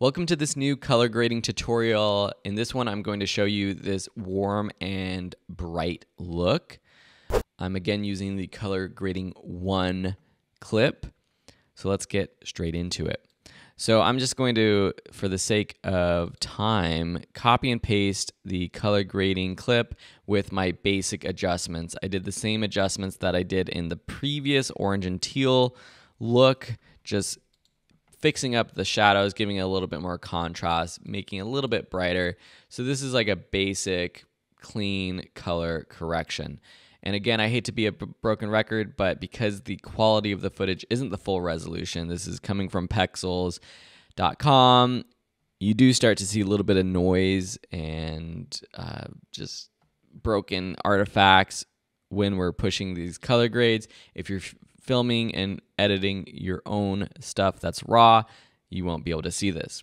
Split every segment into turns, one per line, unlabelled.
Welcome to this new color grading tutorial. In this one, I'm going to show you this warm and bright look. I'm again using the color grading one clip. So let's get straight into it. So I'm just going to, for the sake of time, copy and paste the color grading clip with my basic adjustments. I did the same adjustments that I did in the previous orange and teal look, just fixing up the shadows, giving it a little bit more contrast, making it a little bit brighter. So this is like a basic clean color correction. And again, I hate to be a broken record, but because the quality of the footage isn't the full resolution, this is coming from Pexels.com. You do start to see a little bit of noise and uh, just broken artifacts when we're pushing these color grades. If you're filming and editing your own stuff that's raw, you won't be able to see this.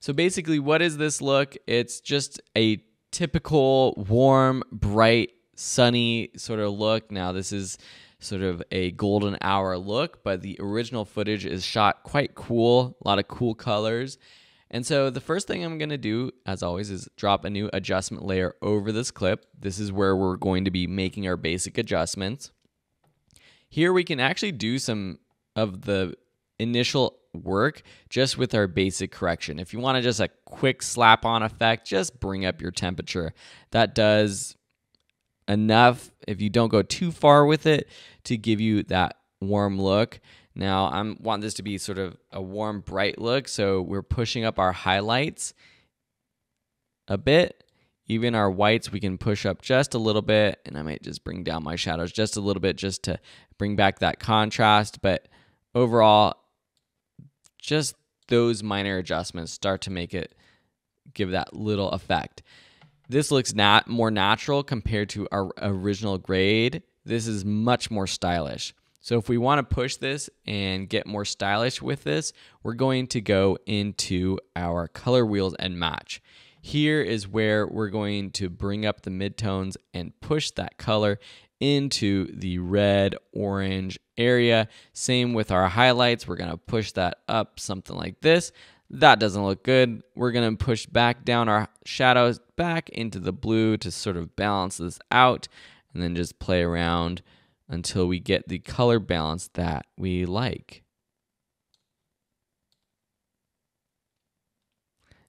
So basically, what is this look? It's just a typical warm, bright sunny sort of look. Now, this is sort of a golden hour look, but the original footage is shot quite cool, a lot of cool colors. And so the first thing I'm going to do, as always, is drop a new adjustment layer over this clip. This is where we're going to be making our basic adjustments. Here we can actually do some of the initial work just with our basic correction. If you want to just a quick slap on effect, just bring up your temperature. That does enough if you don't go too far with it to give you that warm look. Now I want this to be sort of a warm, bright look, so we're pushing up our highlights a bit. Even our whites we can push up just a little bit, and I might just bring down my shadows just a little bit just to bring back that contrast. But overall, just those minor adjustments start to make it give that little effect. This looks nat- more natural compared to our original grade. This is much more stylish. So if we want to push this and get more stylish with this, we're going to go into our color wheels and match. Here is where we're going to bring up the midtones and push that color into the red, orange area. Same with our highlights. We're going to push that up something like this. That doesn't look good. We're going to push back down our shadows back into the blue to sort of balance this out and then just play around until we get the color balance that we like.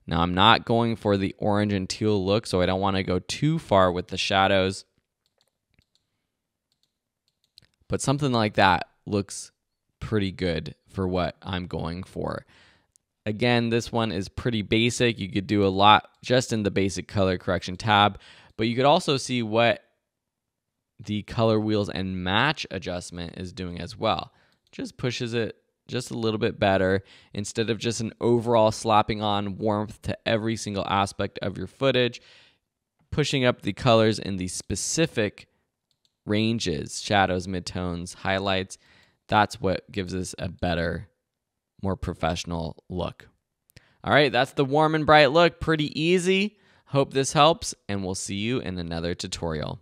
Now I'm not going for the orange and teal look, so I don't want to go too far with the shadows. But something like that looks pretty good for what I'm going for. Again, this one is pretty basic. You could do a lot just in the basic color correction tab, but you could also see what the color wheels and match adjustment is doing as well. Just pushes it just a little bit better instead of just an overall slapping on warmth to every single aspect of your footage, pushing up the colors in the specific ranges, shadows, midtones, highlights. That's what gives us a better more professional look. All right, that's the warm and bright look. Pretty easy. Hope this helps, and we'll see you in another tutorial.